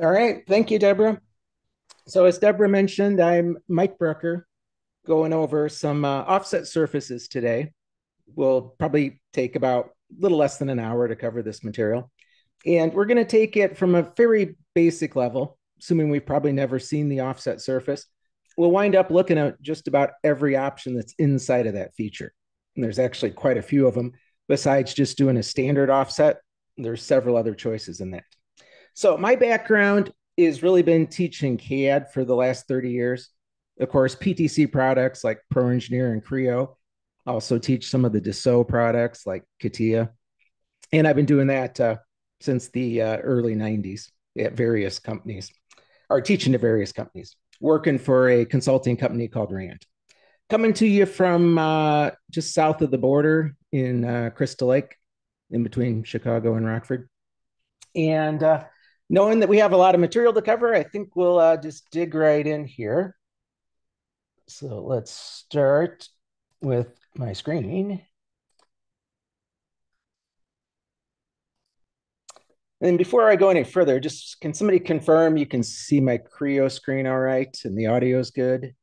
All right. Thank you, Deborah. So as Deborah mentioned, I'm Mike Brucker going over some uh, offset surfaces today. We'll probably take about a little less than an hour to cover this material. And we're going to take it from a very basic level, assuming we've probably never seen the offset surface. We'll wind up looking at just about every option that's inside of that feature. And there's actually quite a few of them. Besides just doing a standard offset, there's several other choices in that. So my background is really been teaching CAD for the last 30 years. Of course, PTC products like ProEngineer and Creo. Also teach some of the Dassault products like CATIA. And I've been doing that uh, since the uh, early 90s at various companies, or teaching to various companies, working for a consulting company called Rand. Coming to you from uh, just south of the border in uh, Crystal Lake, in between Chicago and Rockford. And uh, knowing that we have a lot of material to cover, I think we'll uh, just dig right in here. So let's start with my screen. And before I go any further, just can somebody confirm you can see my Creo screen all right and the audio is good?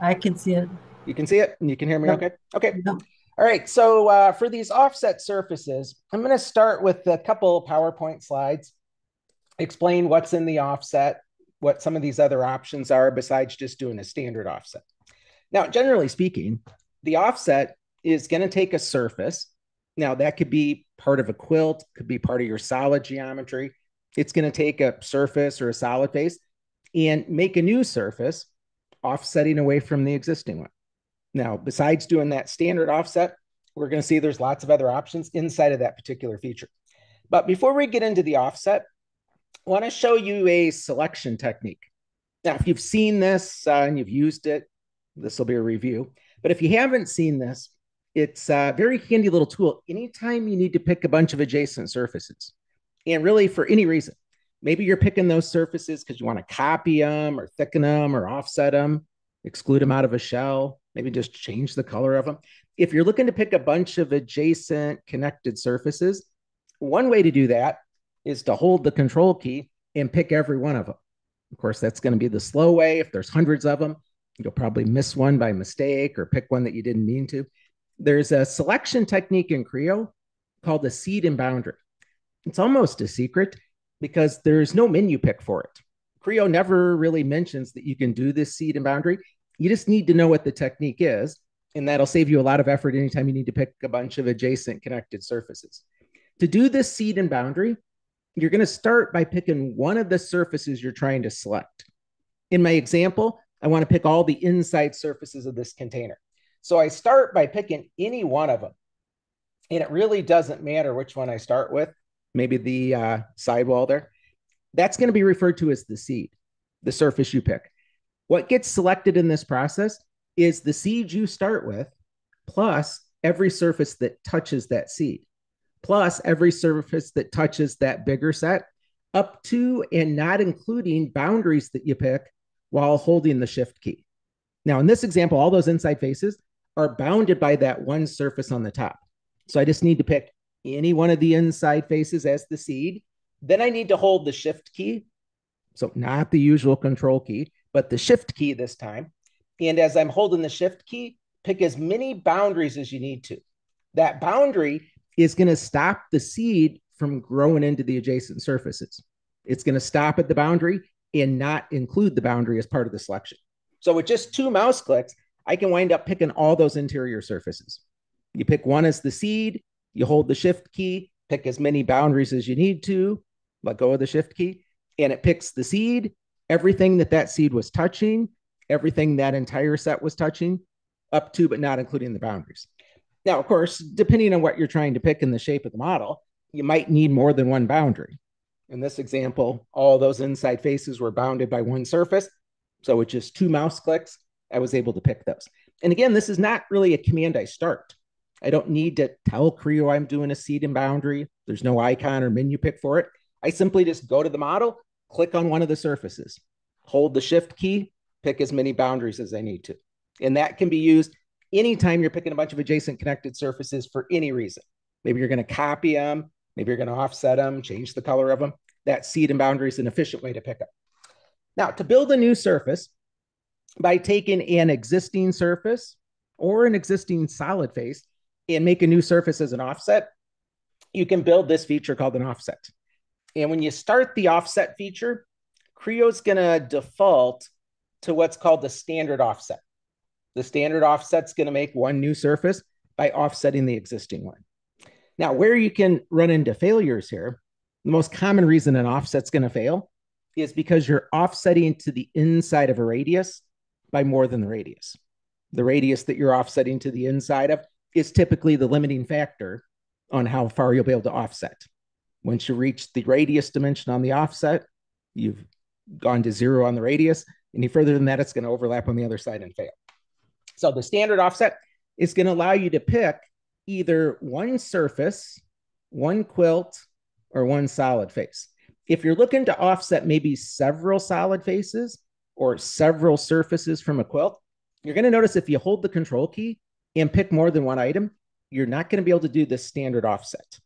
I can see it. You can see it and you can hear me yep. okay? Okay. Yep. All right, so uh, for these offset surfaces, I'm going to start with a couple PowerPoint slides, explain what's in the offset, what some of these other options are besides just doing a standard offset. Now, generally speaking, the offset is going to take a surface. Now, that could be part of a quilt, could be part of your solid geometry. It's going to take a surface or a solid face and make a new surface, offsetting away from the existing one. Now, besides doing that standard offset, we're going to see there's lots of other options inside of that particular feature. But before we get into the offset, I want to show you a selection technique. Now, if you've seen this uh, and you've used it, this will be a review. But if you haven't seen this, it's a very handy little tool anytime you need to pick a bunch of adjacent surfaces. And really for any reason. Maybe you're picking those surfaces because you want to copy them or thicken them or offset them, exclude them out of a shell, maybe just change the color of them. If you're looking to pick a bunch of adjacent connected surfaces, one way to do that is to hold the control key and pick every one of them. Of course, that's going to be the slow way. If there's hundreds of them, you'll probably miss one by mistake or pick one that you didn't mean to. There's a selection technique in Creo called the seed and boundary. It's almost a secret because there's no menu pick for it. Creo never really mentions that you can do this seed and boundary. You just need to know what the technique is, and that'll save you a lot of effort anytime you need to pick a bunch of adjacent connected surfaces. To do this seed and boundary, you're going to start by picking one of the surfaces you're trying to select. In my example, I want to pick all the inside surfaces of this container. So I start by picking any one of them. And it really doesn't matter which one I start with, maybe the uh, sidewall there. That's going to be referred to as the seed, the surface you pick. What gets selected in this process is the seed you start with, plus every surface that touches that seed, plus every surface that touches that bigger set, up to and not including boundaries that you pick while holding the shift key. Now, in this example, all those inside faces are bounded by that one surface on the top. So I just need to pick any one of the inside faces as the seed. Then I need to hold the shift key. So not the usual control key, but the shift key this time. And as I'm holding the shift key, pick as many boundaries as you need to. That boundary is going to stop the seed from growing into the adjacent surfaces. It's going to stop at the boundary and not include the boundary as part of the selection. So with just two mouse clicks, I can wind up picking all those interior surfaces. You pick one as the seed, you hold the shift key, pick as many boundaries as you need to, let go of the shift key, and it picks the seed, everything that that seed was touching, everything that entire set was touching, up to but not including the boundaries. Now, of course, depending on what you're trying to pick in the shape of the model, you might need more than one boundary. In this example, all those inside faces were bounded by one surface. So with just two mouse clicks, I was able to pick those. And again, this is not really a command I start. I don't need to tell Creo I'm doing a seed and boundary. There's no icon or menu pick for it. I simply just go to the model, click on one of the surfaces, hold the shift key, pick as many boundaries as I need to. And that can be used anytime you're picking a bunch of adjacent connected surfaces for any reason. Maybe you're going to copy them, maybe you're going to offset them, change the color of them. that seed and boundary is an efficient way to pick up. Now, to build a new surface, by taking an existing surface or an existing solid face and make a new surface as an offset, you can build this feature called an offset. And when you start the offset feature, Creo is going to default to what's called the standard offset. The standard offset is going to make one new surface by offsetting the existing one. Now, where you can run into failures here, the most common reason an offset's going to fail is because you're offsetting to the inside of a radius by more than the radius. The radius that you're offsetting to the inside of is typically the limiting factor on how far you'll be able to offset. Once you reach the radius dimension on the offset, you've gone to zero on the radius. Any further than that, it's going to overlap on the other side and fail. So the standard offset is going to allow you to pick either one surface, one quilt, or one solid face. If you're looking to offset maybe several solid faces or several surfaces from a quilt, you're going to notice if you hold the control key and pick more than one item, you're not going to be able to do the standard offset.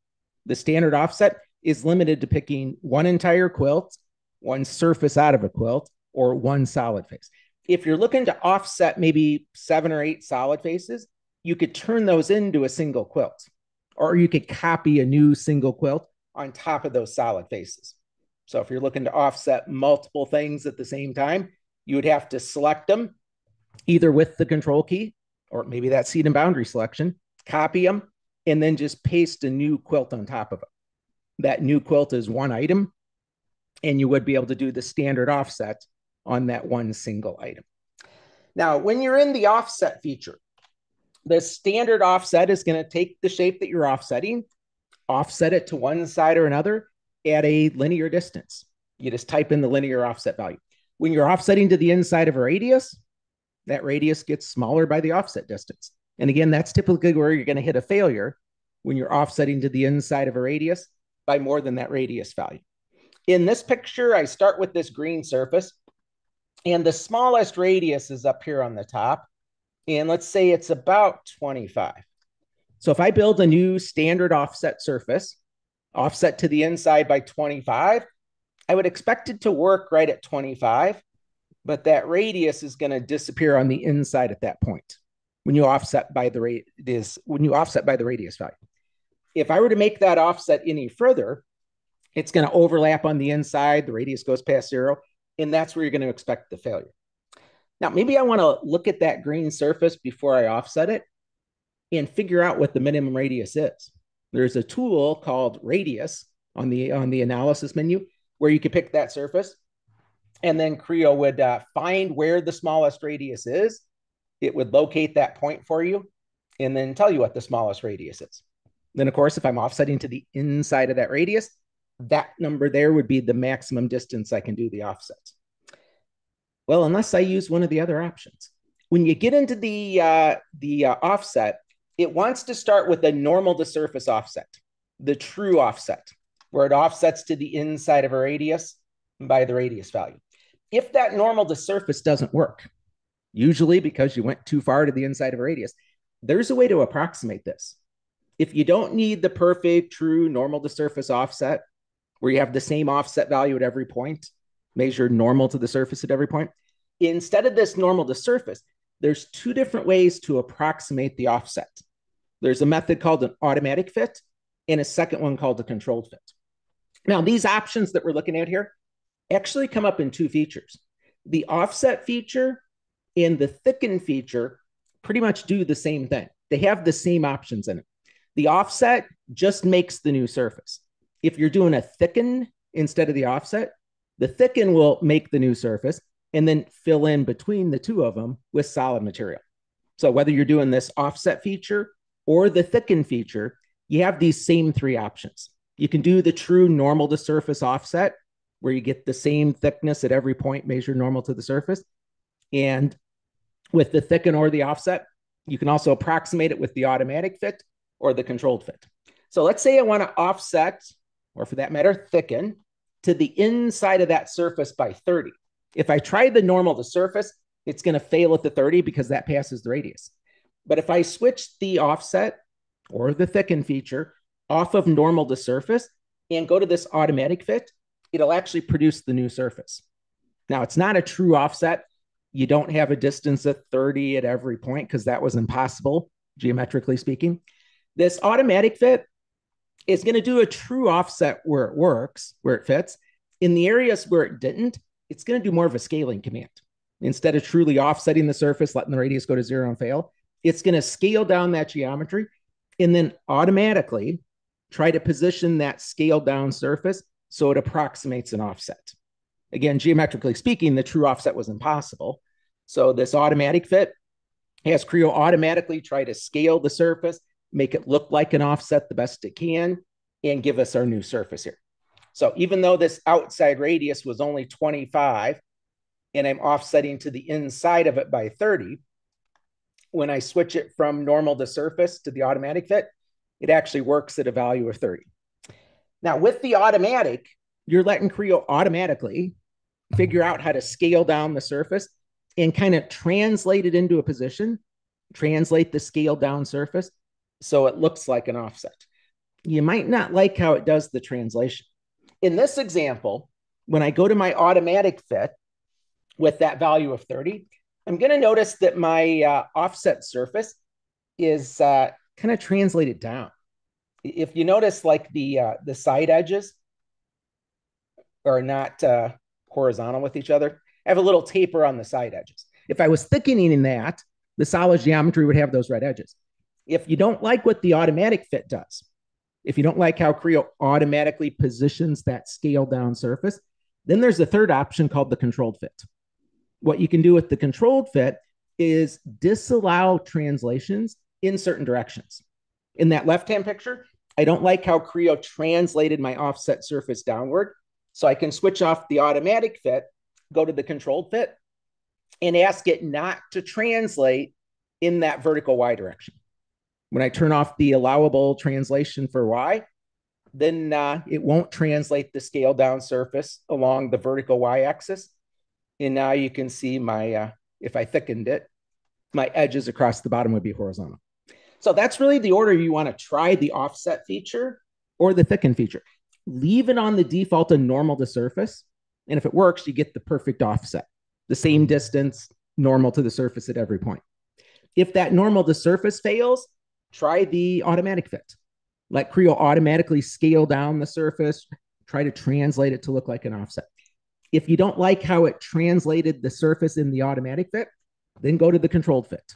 The standard offset is limited to picking one entire quilt, one surface out of a quilt, or one solid face. If you're looking to offset maybe seven or eight solid faces, you could turn those into a single quilt, or you could copy a new single quilt on top of those solid faces. So if you're looking to offset multiple things at the same time, you would have to select them either with the control key or maybe that seed and boundary selection, copy them, and then just paste a new quilt on top of it. That new quilt is one item, and you would be able to do the standard offset on that one single item. Now, when you're in the offset feature, the standard offset is going to take the shape that you're offsetting, offset it to one side or another at a linear distance. You just type in the linear offset value. When you're offsetting to the inside of a radius, that radius gets smaller by the offset distance. And again, that's typically where you're going to hit a failure when you're offsetting to the inside of a radius by more than that radius value. In this picture, I start with this green surface and the smallest radius is up here on the top. And let's say it's about 25. So if I build a new standard offset surface, offset to the inside by 25, I would expect it to work right at 25, but that radius is going to disappear on the inside at that point when you offset by the rate is when you offset by the radius value. If I were to make that offset any further, it's going to overlap on the inside. The radius goes past zero, and that's where you're going to expect the failure. Now, maybe I want to look at that green surface before I offset it and figure out what the minimum radius is. There's a tool called radius on the on the analysis menu where you can pick that surface, and then Creo would uh, find where the smallest radius is it would locate that point for you and then tell you what the smallest radius is. Then, of course, if I'm offsetting to the inside of that radius, that number there would be the maximum distance I can do the offsets. Well, unless I use one of the other options. When you get into the, uh, the uh, offset, it wants to start with a normal to surface offset, the true offset, where it offsets to the inside of a radius by the radius value. If that normal to surface doesn't work, usually because you went too far to the inside of a radius. There's a way to approximate this. If you don't need the perfect, true, normal to surface offset, where you have the same offset value at every point, measured normal to the surface at every point, instead of this normal to surface, there's two different ways to approximate the offset. There's a method called an automatic fit and a second one called a controlled fit. Now, these options that we're looking at here actually come up in two features. The offset feature and the thicken feature pretty much do the same thing. They have the same options in it. The offset just makes the new surface. If you're doing a thicken instead of the offset, the thicken will make the new surface and then fill in between the two of them with solid material. So whether you're doing this offset feature or the thicken feature, you have these same three options. You can do the true normal to surface offset, where you get the same thickness at every point measured normal to the surface. And with the thicken or the offset. You can also approximate it with the automatic fit or the controlled fit. So let's say I want to offset, or for that matter, thicken to the inside of that surface by 30. If I try the normal to surface, it's going to fail at the 30 because that passes the radius. But if I switch the offset or the thicken feature off of normal to surface and go to this automatic fit, it'll actually produce the new surface. Now, it's not a true offset. You don't have a distance of 30 at every point because that was impossible, geometrically speaking. This automatic fit is going to do a true offset where it works, where it fits. In the areas where it didn't, it's going to do more of a scaling command. Instead of truly offsetting the surface, letting the radius go to zero and fail, it's going to scale down that geometry and then automatically try to position that scaled down surface so it approximates an offset. Again, geometrically speaking, the true offset was impossible. So this automatic fit has Creo automatically try to scale the surface, make it look like an offset the best it can, and give us our new surface here. So even though this outside radius was only 25, and I'm offsetting to the inside of it by 30, when I switch it from normal to surface to the automatic fit, it actually works at a value of 30. Now, with the automatic, you're letting Creo automatically figure out how to scale down the surface and kind of translate it into a position, translate the scale down surface so it looks like an offset. You might not like how it does the translation. In this example, when I go to my automatic fit with that value of 30, I'm going to notice that my uh, offset surface is uh, kind of translated down. If you notice, like the uh, the side edges are not uh, horizontal with each other. I have a little taper on the side edges. If I was thickening in that, the solid geometry would have those red edges. If you don't like what the automatic fit does, if you don't like how Creo automatically positions that scale down surface, then there's a third option called the controlled fit. What you can do with the controlled fit is disallow translations in certain directions. In that left-hand picture, I don't like how Creo translated my offset surface downward. So I can switch off the automatic fit, go to the controlled fit, and ask it not to translate in that vertical Y direction. When I turn off the allowable translation for Y, then uh, it won't translate the scale down surface along the vertical Y axis. And now you can see my, uh, if I thickened it, my edges across the bottom would be horizontal. So that's really the order you want to try the offset feature or the thicken feature leave it on the default and normal to surface. And if it works, you get the perfect offset, the same distance, normal to the surface at every point. If that normal to surface fails, try the automatic fit. Let Creo automatically scale down the surface, try to translate it to look like an offset. If you don't like how it translated the surface in the automatic fit, then go to the controlled fit.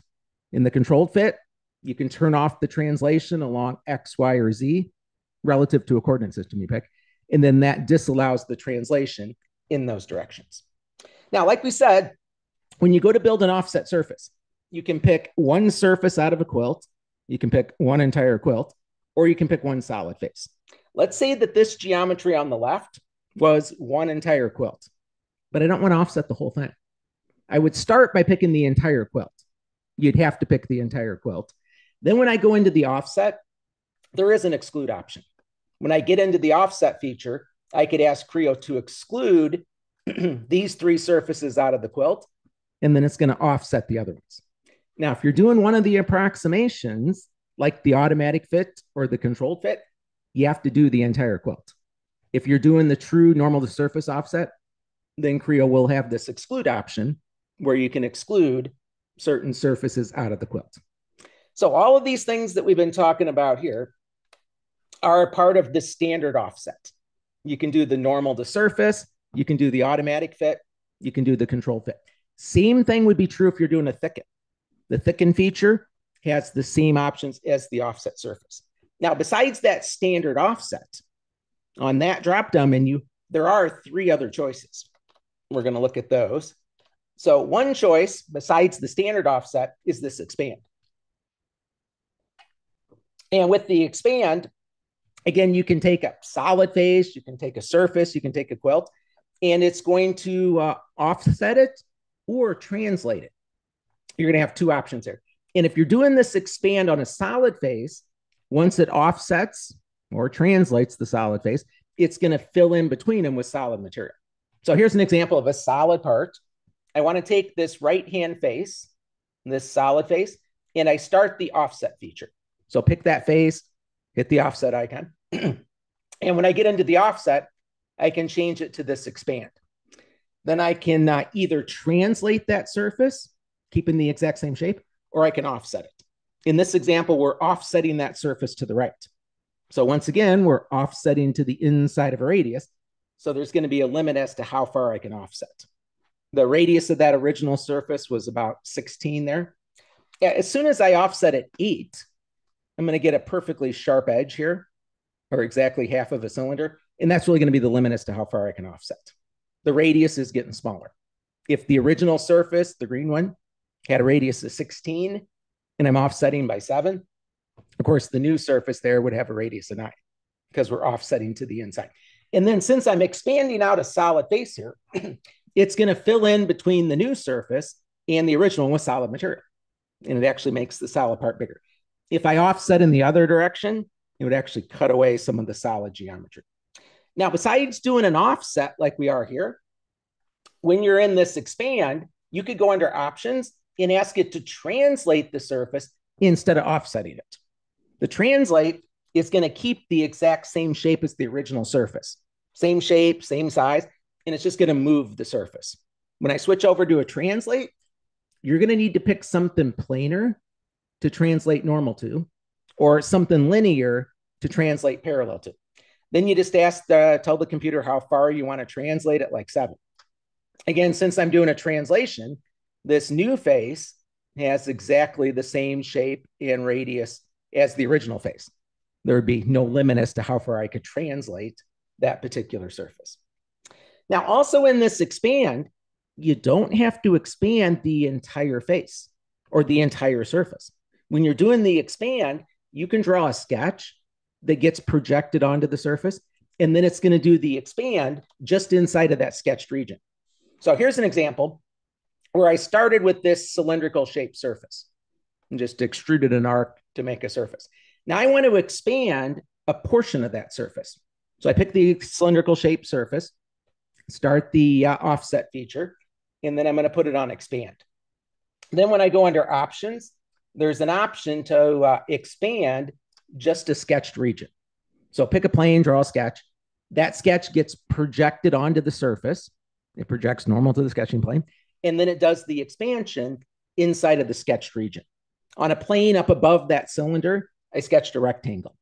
In the controlled fit, you can turn off the translation along X, Y, or Z relative to a coordinate system you pick. And then that disallows the translation in those directions. Now, like we said, when you go to build an offset surface, you can pick one surface out of a quilt, you can pick one entire quilt, or you can pick one solid face. Let's say that this geometry on the left was one entire quilt, but I don't want to offset the whole thing. I would start by picking the entire quilt. You'd have to pick the entire quilt. Then when I go into the offset, there is an exclude option. When I get into the offset feature, I could ask Creo to exclude these three surfaces out of the quilt, and then it's going to offset the other ones. Now, if you're doing one of the approximations, like the automatic fit or the controlled fit, you have to do the entire quilt. If you're doing the true normal to surface offset, then Creo will have this exclude option where you can exclude certain surfaces out of the quilt. So all of these things that we've been talking about here are part of the standard offset. You can do the normal to surface, you can do the automatic fit, you can do the control fit. Same thing would be true if you're doing a thicken. The thicken feature has the same options as the offset surface. Now, besides that standard offset, on that drop down menu, there are three other choices. We're going to look at those. So, one choice besides the standard offset is this expand. And with the expand, again, you can take a solid face, you can take a surface, you can take a quilt, and it's going to uh, offset it or translate it. You're going to have two options here. And if you're doing this expand on a solid face, once it offsets or translates the solid face, it's going to fill in between them with solid material. So here's an example of a solid part. I want to take this right hand face, this solid face, and I start the offset feature. So pick that face, hit the offset icon. and when I get into the offset, I can change it to this expand. Then I can uh, either translate that surface, keeping the exact same shape, or I can offset it. In this example, we're offsetting that surface to the right. So once again, we're offsetting to the inside of a radius. So there's going to be a limit as to how far I can offset. The radius of that original surface was about 16 there. Yeah, As soon as I offset at eight, I'm going to get a perfectly sharp edge here, or exactly half of a cylinder. And that's really going to be the limit as to how far I can offset. The radius is getting smaller. If the original surface, the green one, had a radius of 16 and I'm offsetting by seven, of course, the new surface there would have a radius of nine because we're offsetting to the inside. And then since I'm expanding out a solid face here, it's going to fill in between the new surface and the original with solid material. And it actually makes the solid part bigger. If I offset in the other direction, it would actually cut away some of the solid geometry. Now, besides doing an offset like we are here, when you're in this expand, you could go under options and ask it to translate the surface instead of offsetting it. The translate is going to keep the exact same shape as the original surface. Same shape, same size, and it's just going to move the surface. When I switch over to a translate, you're going to need to pick something planar to translate normal to, or something linear to translate parallel to. Then you just ask the, tell the computer how far you want to translate it, like seven. Again, since I'm doing a translation, this new face has exactly the same shape and radius as the original face. There would be no limit as to how far I could translate that particular surface. Now, also in this expand, you don't have to expand the entire face or the entire surface. When you're doing the expand, you can draw a sketch that gets projected onto the surface, and then it's going to do the expand just inside of that sketched region. So here's an example where I started with this cylindrical shaped surface and just extruded an arc to make a surface. Now I want to expand a portion of that surface. So I pick the cylindrical shaped surface, start the uh, offset feature, and then I'm going to put it on expand. Then when I go under options, there's an option to uh, expand just a sketched region. So pick a plane, draw a sketch. That sketch gets projected onto the surface. It projects normal to the sketching plane. And then it does the expansion inside of the sketched region. On a plane up above that cylinder, I sketched a rectangle.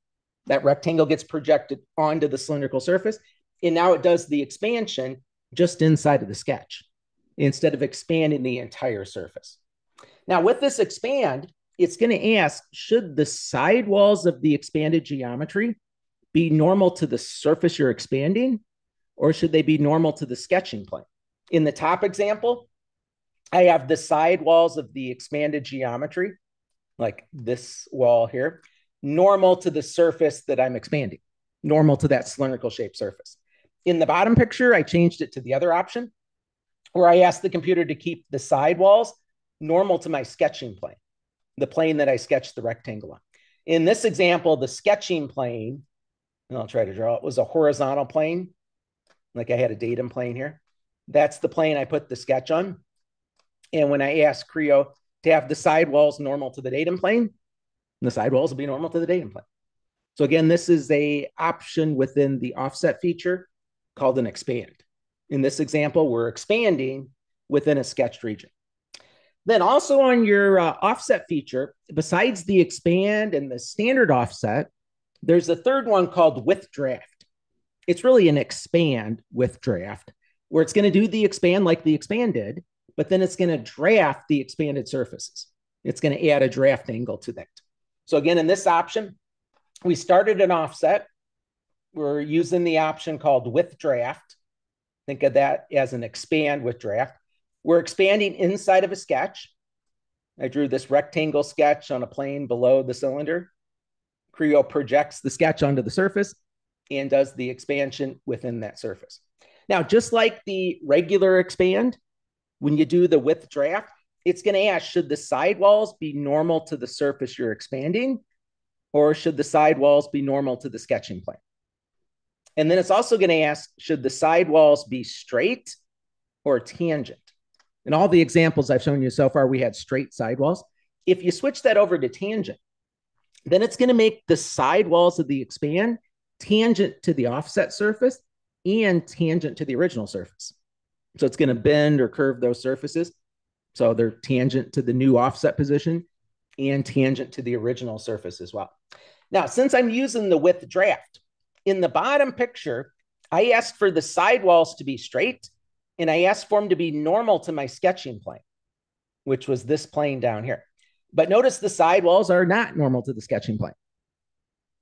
That rectangle gets projected onto the cylindrical surface. And now it does the expansion just inside of the sketch instead of expanding the entire surface. Now, with this expand, it's going to ask should the side walls of the expanded geometry be normal to the surface you're expanding, or should they be normal to the sketching plane? In the top example, I have the side walls of the expanded geometry, like this wall here, normal to the surface that I'm expanding, normal to that cylindrical shaped surface. In the bottom picture, I changed it to the other option, where I asked the computer to keep the side walls normal to my sketching plane the plane that I sketched the rectangle on. In this example, the sketching plane, and I'll try to draw it, was a horizontal plane. Like I had a datum plane here. That's the plane I put the sketch on. And when I asked Creo to have the sidewalls normal to the datum plane, the sidewalls will be normal to the datum plane. So again, this is a option within the offset feature called an expand. In this example, we're expanding within a sketched region. Then also on your uh, offset feature, besides the expand and the standard offset, there's a third one called with draft. It's really an expand with draft, where it's going to do the expand like the expanded, but then it's going to draft the expanded surfaces. It's going to add a draft angle to that. So again, in this option, we started an offset. We're using the option called with draft. Think of that as an expand with draft. We're expanding inside of a sketch. I drew this rectangle sketch on a plane below the cylinder. Creo projects the sketch onto the surface and does the expansion within that surface. Now, just like the regular expand, when you do the with draft, it's going to ask, should the sidewalls be normal to the surface you're expanding? Or should the sidewalls be normal to the sketching plane? And then it's also going to ask, should the sidewalls be straight or tangent? In all the examples I've shown you so far, we had straight sidewalls. If you switch that over to tangent, then it's going to make the sidewalls of the expand tangent to the offset surface and tangent to the original surface. So it's going to bend or curve those surfaces. So they're tangent to the new offset position and tangent to the original surface as well. Now, since I'm using the with draft, in the bottom picture, I asked for the sidewalls to be straight and I asked for them to be normal to my sketching plane, which was this plane down here. But notice the sidewalls are not normal to the sketching plane.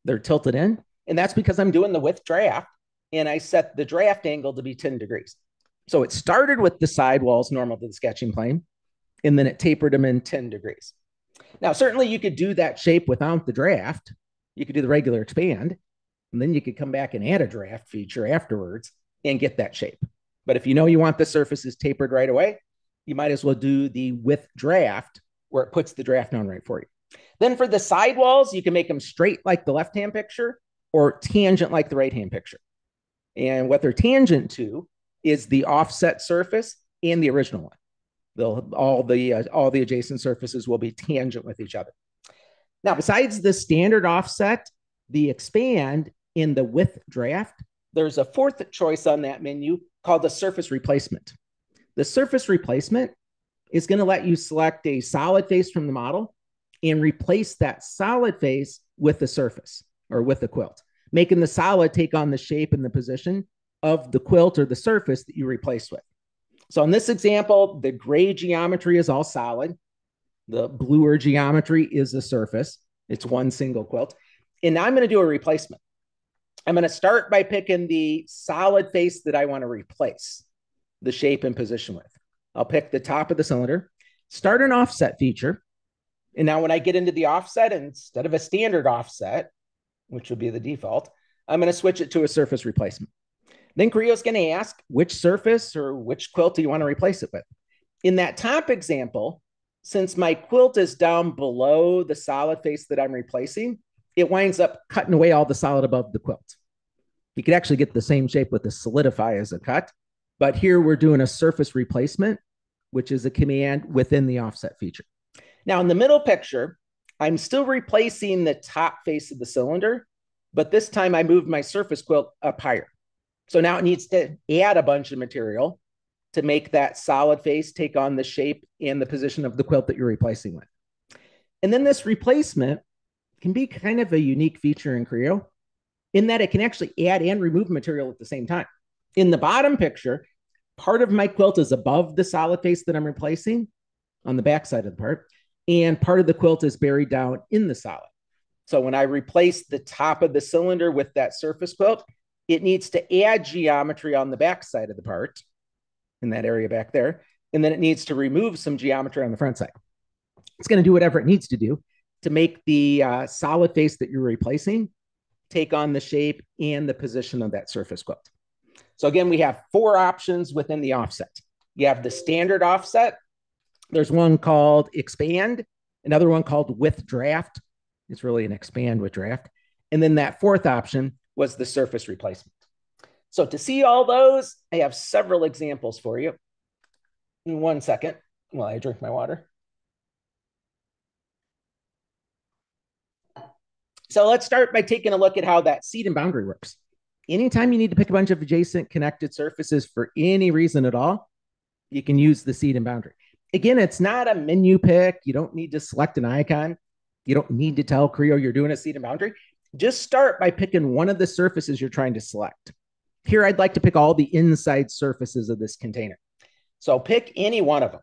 They're tilted in, and that's because I'm doing the with draft and I set the draft angle to be 10 degrees. So it started with the sidewalls normal to the sketching plane, and then it tapered them in 10 degrees. Now, certainly you could do that shape without the draft. You could do the regular expand, and then you could come back and add a draft feature afterwards and get that shape. But if you know you want the surfaces tapered right away, you might as well do the with draft where it puts the draft on right for you. Then for the sidewalls, you can make them straight like the left-hand picture or tangent like the right-hand picture. And what they're tangent to is the offset surface and the original one. They'll, all the uh, all the adjacent surfaces will be tangent with each other. Now, besides the standard offset, the expand in the with draft, there's a fourth choice on that menu called the surface replacement. The surface replacement is going to let you select a solid face from the model and replace that solid face with the surface or with the quilt, making the solid take on the shape and the position of the quilt or the surface that you replace with. So in this example, the gray geometry is all solid. The bluer geometry is the surface. It's one single quilt. And now I'm going to do a replacement. I'm going to start by picking the solid face that I want to replace the shape and position with. I'll pick the top of the cylinder, start an offset feature. And now when I get into the offset, instead of a standard offset, which would be the default, I'm going to switch it to a surface replacement. Then Creo's going to ask which surface or which quilt do you want to replace it with? In that top example, since my quilt is down below the solid face that I'm replacing, it winds up cutting away all the solid above the quilt. You could actually get the same shape with the solidify as a cut, but here we're doing a surface replacement, which is a command within the offset feature. Now in the middle picture, I'm still replacing the top face of the cylinder, but this time I moved my surface quilt up higher. So now it needs to add a bunch of material to make that solid face take on the shape and the position of the quilt that you're replacing with. And then this replacement can be kind of a unique feature in Creo in that it can actually add and remove material at the same time. In the bottom picture, part of my quilt is above the solid face that I'm replacing on the back side of the part, and part of the quilt is buried down in the solid. So when I replace the top of the cylinder with that surface quilt, it needs to add geometry on the back side of the part in that area back there. And then it needs to remove some geometry on the front side. It's going to do whatever it needs to do to make the uh, solid face that you're replacing take on the shape and the position of that surface quilt. So again, we have four options within the offset. You have the standard offset. There's one called expand, another one called with draft. It's really an expand with draft. And then that fourth option was the surface replacement. So to see all those, I have several examples for you. In one second while I drink my water. So let's start by taking a look at how that seed and boundary works. Anytime you need to pick a bunch of adjacent connected surfaces for any reason at all, you can use the seed and boundary. Again, it's not a menu pick. You don't need to select an icon. You don't need to tell Creo you're doing a seed and boundary. Just start by picking one of the surfaces you're trying to select. Here, I'd like to pick all the inside surfaces of this container. So pick any one of them.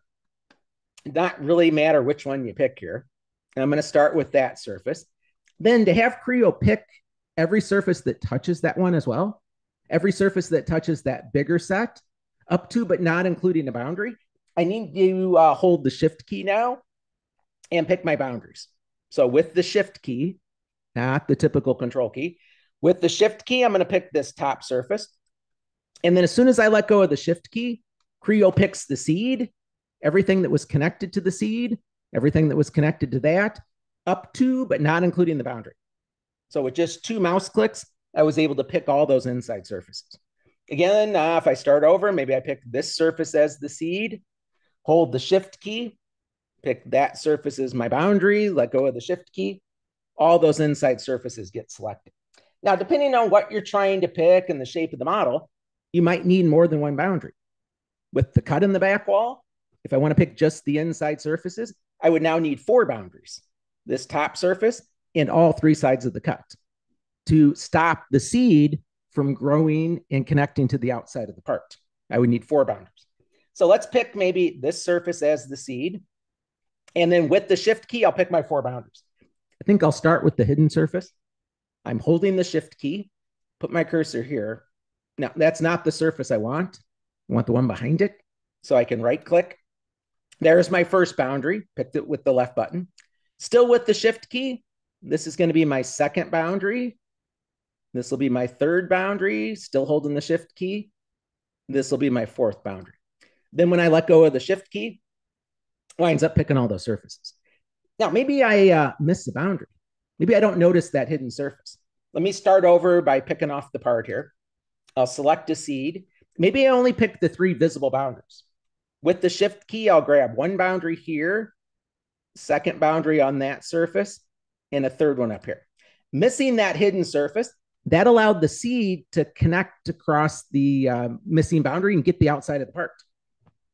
Not really matter which one you pick here. I'm going to start with that surface. Then to have Creo pick every surface that touches that one as well, every surface that touches that bigger set up to but not including a boundary, I need to uh, hold the shift key now and pick my boundaries. So with the shift key, not the typical control key, with the shift key, I'm going to pick this top surface. And then as soon as I let go of the shift key, Creo picks the seed, everything that was connected to the seed, everything that was connected to that, up to, but not including the boundary. So with just two mouse clicks, I was able to pick all those inside surfaces. Again, uh, if I start over, maybe I pick this surface as the seed, hold the shift key, pick that surface as my boundary, let go of the shift key. All those inside surfaces get selected. Now, depending on what you're trying to pick and the shape of the model, you might need more than one boundary. With the cut in the back wall, if I want to pick just the inside surfaces, I would now need four boundaries this top surface and all three sides of the cut to stop the seed from growing and connecting to the outside of the part. I would need four boundaries. So let's pick maybe this surface as the seed. And then with the shift key, I'll pick my four boundaries. I think I'll start with the hidden surface. I'm holding the shift key, put my cursor here. Now, that's not the surface I want. I want the one behind it. So I can right click. There's my first boundary, picked it with the left button. Still with the shift key, this is going to be my second boundary. This will be my third boundary, still holding the shift key. This will be my fourth boundary. Then when I let go of the shift key, winds up picking all those surfaces. Now, maybe I uh, miss the boundary. Maybe I don't notice that hidden surface. Let me start over by picking off the part here. I'll select a seed. Maybe I only pick the three visible boundaries. With the shift key, I'll grab one boundary here, second boundary on that surface, and a third one up here. Missing that hidden surface, that allowed the seed to connect across the uh, missing boundary and get the outside of the part.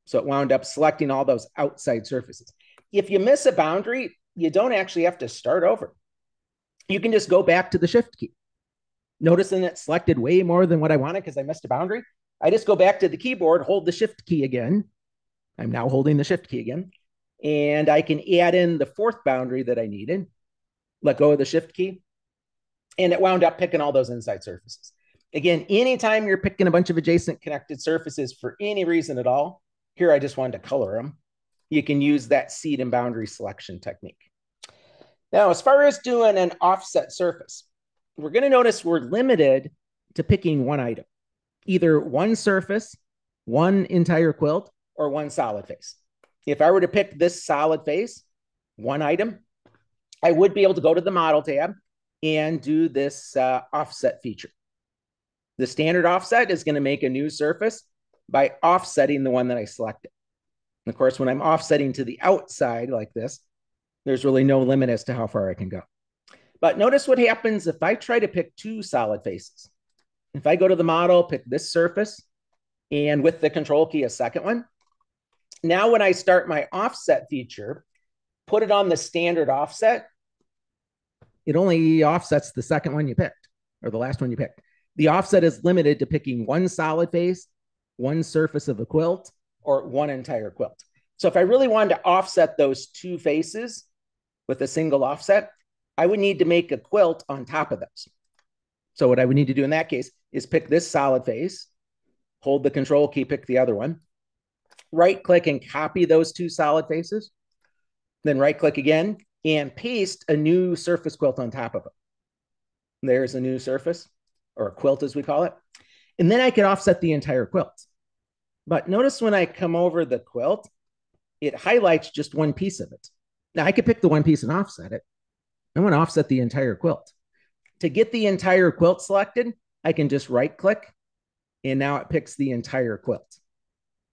So it wound up selecting all those outside surfaces. If you miss a boundary, you don't actually have to start over. You can just go back to the shift key. Noticing it selected way more than what I wanted because I missed a boundary. I just go back to the keyboard, hold the shift key again. I'm now holding the shift key again. And I can add in the fourth boundary that I needed, let go of the shift key. And it wound up picking all those inside surfaces. Again, anytime you're picking a bunch of adjacent connected surfaces for any reason at all, here I just wanted to color them. You can use that seed and boundary selection technique. Now, as far as doing an offset surface, we're going to notice we're limited to picking one item, either one surface, one entire quilt, or one solid face. If I were to pick this solid face, one item, I would be able to go to the model tab and do this uh, offset feature. The standard offset is going to make a new surface by offsetting the one that I selected. Of course, when I'm offsetting to the outside like this, there's really no limit as to how far I can go. But notice what happens if I try to pick two solid faces. If I go to the model, pick this surface, and with the control key, a second one. Now when I start my offset feature, put it on the standard offset, it only offsets the second one you picked, or the last one you picked. The offset is limited to picking one solid face one surface of a quilt or one entire quilt. So if I really wanted to offset those two faces with a single offset, I would need to make a quilt on top of those. So what I would need to do in that case is pick this solid face, hold the control key, pick the other one, right click and copy those two solid faces, then right click again and paste a new surface quilt on top of it. There's a new surface or a quilt as we call it. And then I could offset the entire quilt. But notice when I come over the quilt, it highlights just one piece of it. Now I could pick the one piece and offset it. I want to offset the entire quilt. To get the entire quilt selected, I can just right click and now it picks the entire quilt.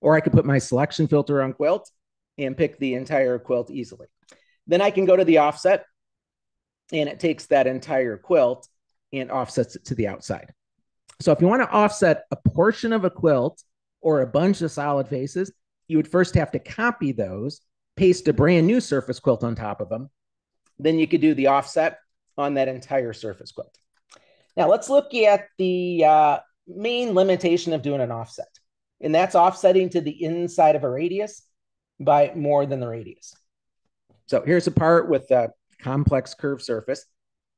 Or I could put my selection filter on quilt and pick the entire quilt easily. Then I can go to the offset and it takes that entire quilt and offsets it to the outside. So if you want to offset a portion of a quilt or a bunch of solid faces, you would first have to copy those, paste a brand new surface quilt on top of them. Then you could do the offset on that entire surface quilt. Now let's look at the uh, main limitation of doing an offset. And that's offsetting to the inside of a radius by more than the radius. So here's a part with a complex curved surface.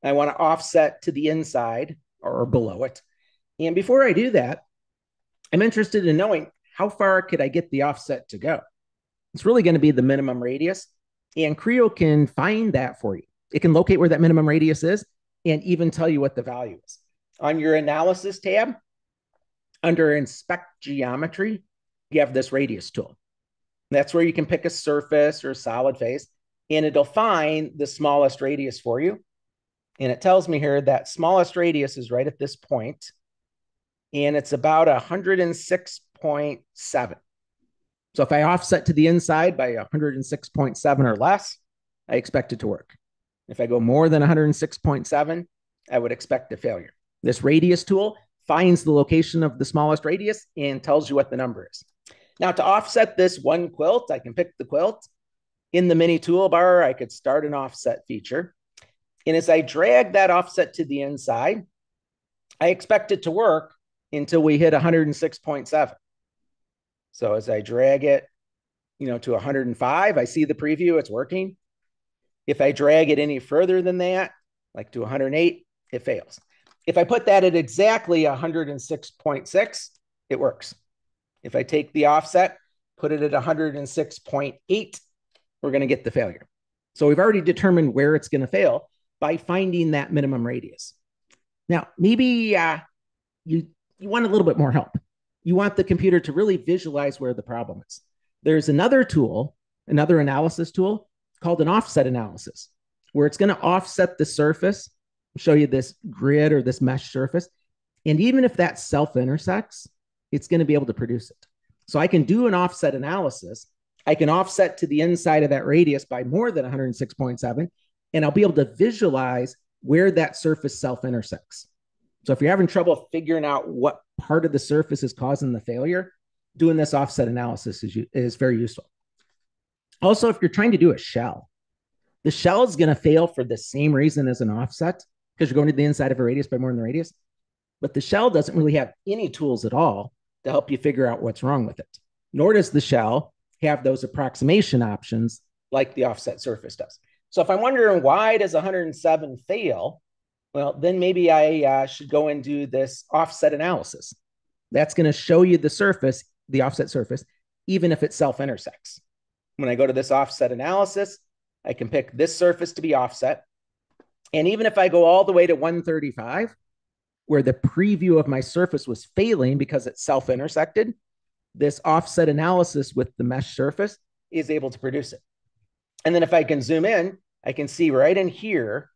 I want to offset to the inside or below it. And before I do that, I'm interested in knowing how far could I get the offset to go? It's really going to be the minimum radius. And Creo can find that for you. It can locate where that minimum radius is and even tell you what the value is. On your analysis tab, under inspect geometry, you have this radius tool. That's where you can pick a surface or a solid face, and it'll find the smallest radius for you. And it tells me here that smallest radius is right at this point and it's about 106.7. So if I offset to the inside by 106.7 or less, I expect it to work. If I go more than 106.7, I would expect a failure. This radius tool finds the location of the smallest radius and tells you what the number is. Now to offset this one quilt, I can pick the quilt. In the mini toolbar, I could start an offset feature. And as I drag that offset to the inside, I expect it to work until we hit 106.7. So as I drag it, you know, to 105, I see the preview, it's working. If I drag it any further than that, like to 108, it fails. If I put that at exactly 106.6, it works. If I take the offset, put it at 106.8, we're going to get the failure. So we've already determined where it's going to fail by finding that minimum radius. Now, maybe uh, you, you want a little bit more help. You want the computer to really visualize where the problem is. There's another tool, another analysis tool called an offset analysis, where it's going to offset the surface, show you this grid or this mesh surface. And even if that self intersects, it's going to be able to produce it. So I can do an offset analysis. I can offset to the inside of that radius by more than 106.7, and I'll be able to visualize where that surface self intersects. So if you're having trouble figuring out what part of the surface is causing the failure, doing this offset analysis is, is very useful. Also, if you're trying to do a shell, the shell is going to fail for the same reason as an offset because you're going to the inside of a radius by more than the radius. But the shell doesn't really have any tools at all to help you figure out what's wrong with it. Nor does the shell have those approximation options like the offset surface does. So if I'm wondering why does 107 fail, well, then maybe I uh, should go and do this offset analysis. That's going to show you the surface, the offset surface, even if it self-intersects. When I go to this offset analysis, I can pick this surface to be offset. And even if I go all the way to 135, where the preview of my surface was failing because it self intersected, this offset analysis with the mesh surface is able to produce it. And then if I can zoom in, I can see right in here,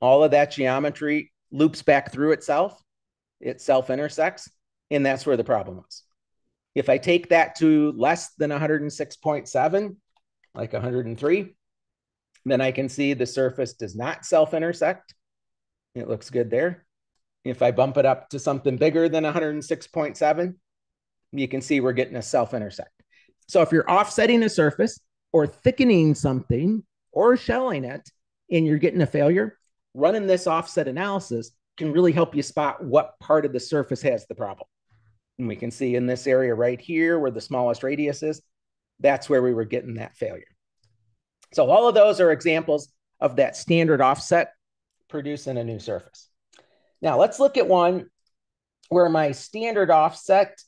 all of that geometry loops back through itself. It self intersects. And that's where the problem was. If I take that to less than 106.7, like 103, then I can see the surface does not self intersect. It looks good there. If I bump it up to something bigger than 106.7, you can see we're getting a self-intersect. So if you're offsetting a surface or thickening something or shelling it and you're getting a failure, running this offset analysis can really help you spot what part of the surface has the problem. And we can see in this area right here where the smallest radius is, that's where we were getting that failure. So all of those are examples of that standard offset producing a new surface. Now let's look at one where my standard offset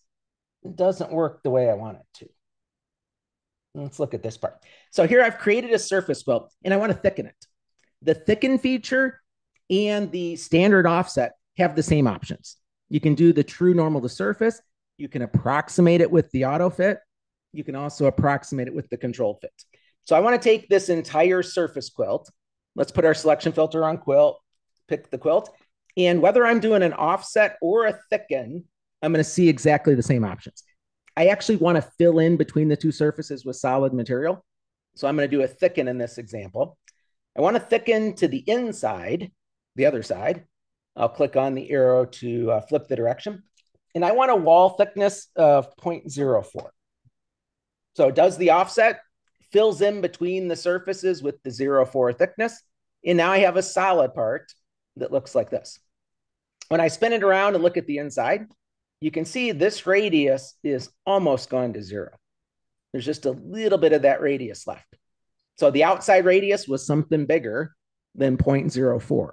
doesn't work the way I want it to. Let's look at this part. So here I've created a surface quilt and I want to thicken it. The thicken feature and the standard offset have the same options. You can do the true normal to surface. You can approximate it with the auto fit. You can also approximate it with the control fit. So I want to take this entire surface quilt. Let's put our selection filter on quilt, pick the quilt, and whether I'm doing an offset or a thicken, I'm going to see exactly the same options. I actually want to fill in between the two surfaces with solid material. So I'm going to do a thicken in this example. I want to thicken to the inside, the other side. I'll click on the arrow to uh, flip the direction. And I want a wall thickness of 0.04. So it does the offset, fills in between the surfaces with the 0.04 thickness. And now I have a solid part that looks like this. When I spin it around and look at the inside, you can see this radius is almost gone to zero. There's just a little bit of that radius left. So the outside radius was something bigger than 0.04.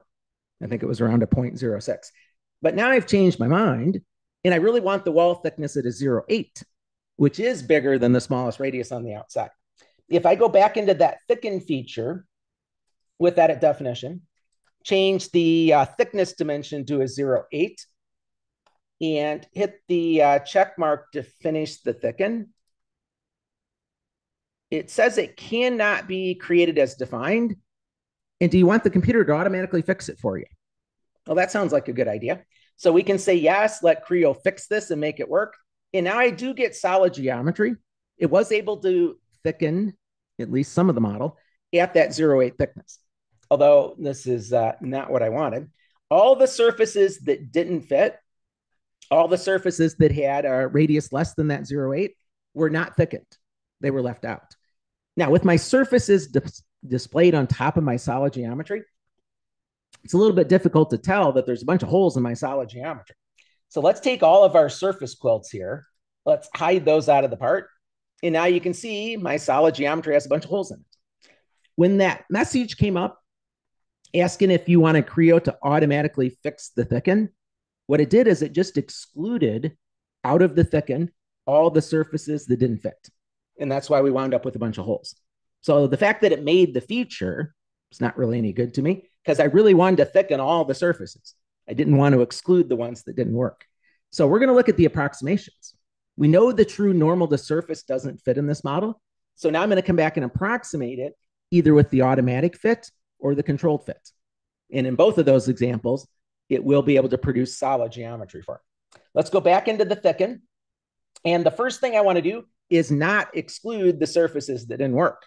I think it was around a 0.06. But now I've changed my mind and I really want the wall thickness at a 0.8, which is bigger than the smallest radius on the outside. If I go back into that thicken feature with that at definition, change the uh, thickness dimension to a 0.8 and hit the uh, check mark to finish the thicken. It says it cannot be created as defined. And do you want the computer to automatically fix it for you? Well, that sounds like a good idea. So we can say, yes, let Creo fix this and make it work. And now I do get solid geometry. It was able to thicken at least some of the model at that 0.8 thickness although this is uh, not what I wanted. All the surfaces that didn't fit All the surfaces that had a radius less than that 0.8 were not thickened. They were left out. Now, with my surfaces dis displayed on top of my solid geometry, it's a little bit difficult to tell that there's a bunch of holes in my solid geometry. So let's take all of our surface quilts here. Let's hide those out of the part. And now you can see my solid geometry has a bunch of holes in it. When that message came up asking if you wanted Creo to automatically fix the thicken, what it did is it just excluded out of the thicken all the surfaces that didn't fit. And that's why we wound up with a bunch of holes. So the fact that it made the feature is not really any good to me because I really wanted to thicken all the surfaces. I didn't want to exclude the ones that didn't work. So we're going to look at the approximations. We know the true normal to surface doesn't fit in this model. So now I'm going to come back and approximate it either with the automatic fit or the controlled fit. And in both of those examples, it will be able to produce solid geometry for it. Let's go back into the thicken. And the first thing I want to do is not exclude the surfaces that didn't work.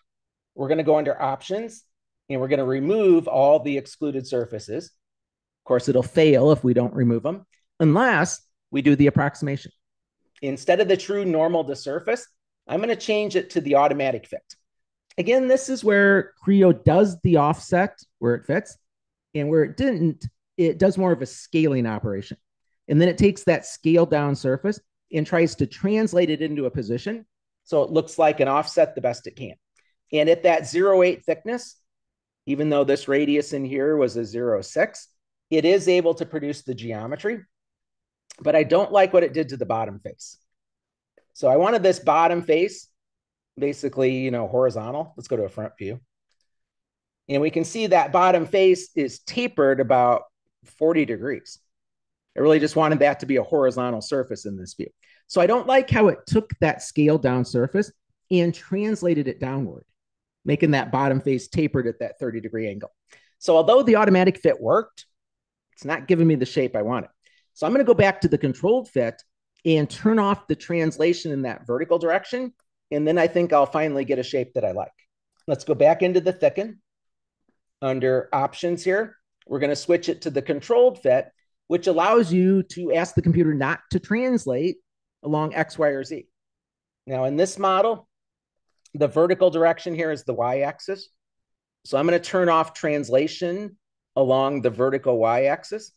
We're going to go under options and we're going to remove all the excluded surfaces. Of course, it'll fail if we don't remove them, unless we do the approximation. Instead of the true normal to surface, I'm going to change it to the automatic fit. Again, this is where Creo does the offset where it fits, and where it didn't, it does more of a scaling operation. And then it takes that scaled down surface and tries to translate it into a position so it looks like an offset the best it can. And at that 0.8 thickness, even though this radius in here was a 0.6, it is able to produce the geometry, but I don't like what it did to the bottom face. So I wanted this bottom face basically, you know, horizontal. Let's go to a front view. And we can see that bottom face is tapered about 40 degrees. I really just wanted that to be a horizontal surface in this view. So I don't like how it took that scaled down surface and translated it downward, making that bottom face tapered at that 30 degree angle. So although the automatic fit worked, it's not giving me the shape I wanted. So I'm going to go back to the controlled fit and turn off the translation in that vertical direction. And then I think I'll finally get a shape that I like. Let's go back into the thicken. Under options here, we're going to switch it to the controlled fit, which allows you to ask the computer not to translate along X, Y, or Z. Now in this model, the vertical direction here is the Y axis. So I'm going to turn off translation along the vertical Y axis.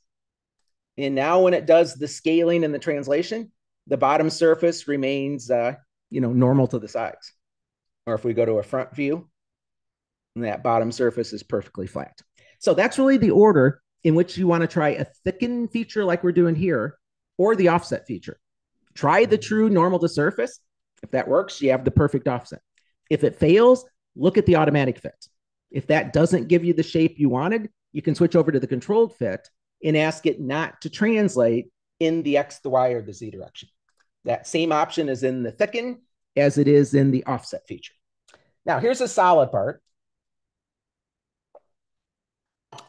And now when it does the scaling and the translation, the bottom surface remains, uh, you know, normal to the sides. Or if we go to a front view, that bottom surface is perfectly flat. So that's really the order in which you want to try a thicken feature like we're doing here, or the offset feature. Try the true normal to surface. If that works, you have the perfect offset. If it fails, look at the automatic fit. If that doesn't give you the shape you wanted, you can switch over to the controlled fit and ask it not to translate in the X, the Y, or the Z direction. That same option is in the thicken as it is in the offset feature. Now, here's a solid part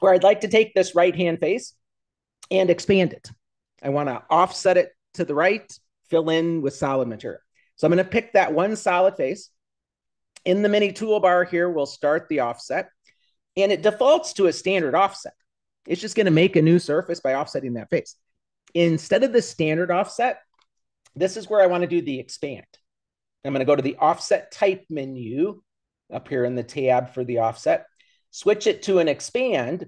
where I'd like to take this right-hand face and expand it. I want to offset it to the right, fill in with solid material. So I'm going to pick that one solid face. In the mini toolbar here, we'll start the offset, and it defaults to a standard offset. It's just going to make a new surface by offsetting that face. Instead of the standard offset, this is where I want to do the expand. I'm going to go to the offset type menu up here in the tab for the offset, switch it to an expand.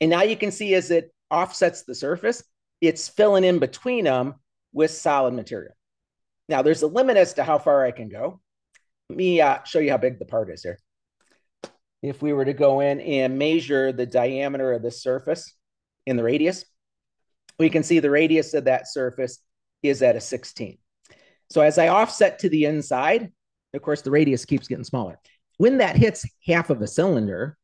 And now you can see as it offsets the surface, it's filling in between them with solid material. Now there's a limit as to how far I can go. Let me uh, show you how big the part is here if we were to go in and measure the diameter of the surface in the radius, we can see the radius of that surface is at a 16. So as I offset to the inside, of course, the radius keeps getting smaller. When that hits half of a cylinder,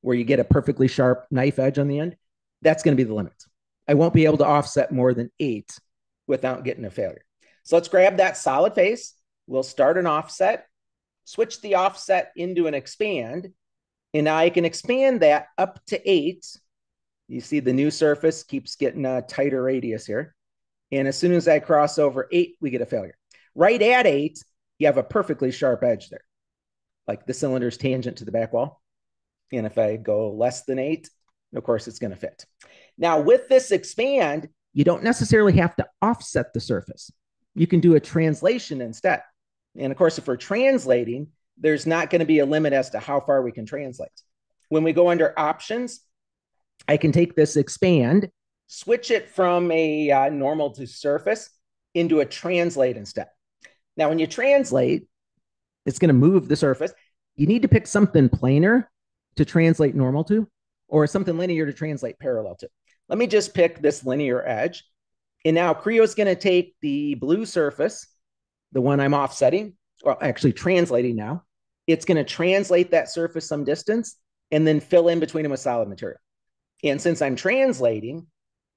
where you get a perfectly sharp knife edge on the end, that's going to be the limit. I won't be able to offset more than eight without getting a failure. So let's grab that solid face. We'll start an offset, switch the offset into an expand, and now I can expand that up to eight. You see the new surface keeps getting a tighter radius here. And as soon as I cross over eight, we get a failure. Right at eight, you have a perfectly sharp edge there, like the cylinder's tangent to the back wall. And if I go less than eight, of course, it's going to fit. Now, with this expand, you don't necessarily have to offset the surface. You can do a translation instead. And of course, if we're translating, there's not going to be a limit as to how far we can translate. When we go under options, I can take this expand, switch it from a uh, normal to surface into a translate instead. Now, when you translate, it's going to move the surface. You need to pick something planar to translate normal to, or something linear to translate parallel to. Let me just pick this linear edge. And now Creo is going to take the blue surface, the one I'm offsetting, or actually translating now. It's going to translate that surface some distance and then fill in between them with solid material. And since I'm translating,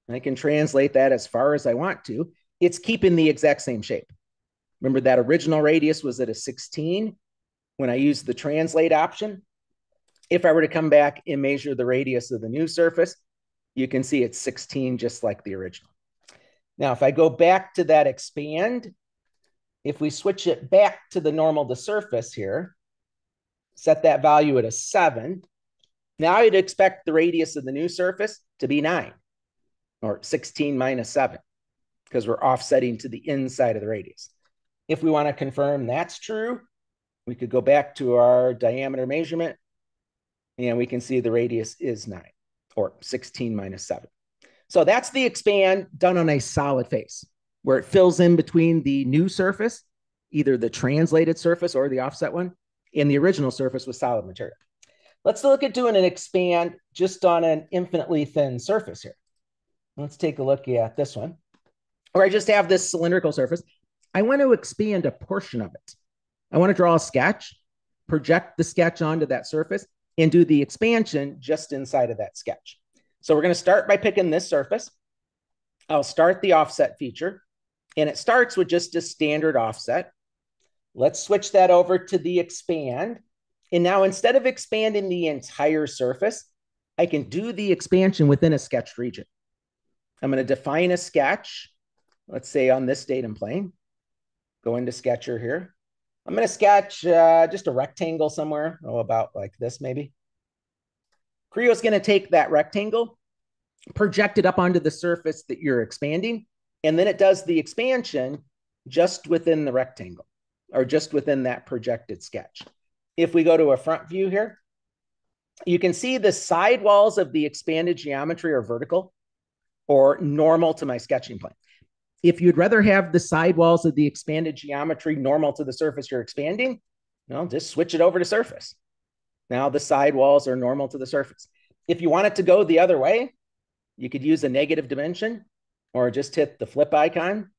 I can translate that as far as I want to. It's keeping the exact same shape. Remember that original radius was at a 16 when I used the translate option. If I were to come back and measure the radius of the new surface, you can see it's 16 just like the original. Now, if I go back to that expand, if we switch it back to the normal to surface here, set that value at a seven, now I'd expect the radius of the new surface to be nine or 16 minus seven because we're offsetting to the inside of the radius. If we want to confirm that's true, we could go back to our diameter measurement and we can see the radius is nine or 16 minus seven. So that's the expand done on a solid face where it fills in between the new surface, either the translated surface or the offset one, and the original surface with solid material. Let's look at doing an expand just on an infinitely thin surface here. Let's take a look at this one. Or I just have this cylindrical surface. I want to expand a portion of it. I want to draw a sketch, project the sketch onto that surface, and do the expansion just inside of that sketch. So we're going to start by picking this surface. I'll start the offset feature, and it starts with just a standard offset. Let's switch that over to the expand. And now instead of expanding the entire surface, I can do the expansion within a sketched region. I'm going to define a sketch, let's say on this datum plane. Go into Sketcher here. I'm going to sketch uh, just a rectangle somewhere, oh, about like this maybe. Creo is going to take that rectangle, project it up onto the surface that you're expanding, and then it does the expansion just within the rectangle or just within that projected sketch. If we go to a front view here, you can see the side walls of the expanded geometry are vertical or normal to my sketching plane. If you'd rather have the side walls of the expanded geometry normal to the surface you're expanding, well, just switch it over to surface. Now the side walls are normal to the surface. If you want it to go the other way, you could use a negative dimension or just hit the flip icon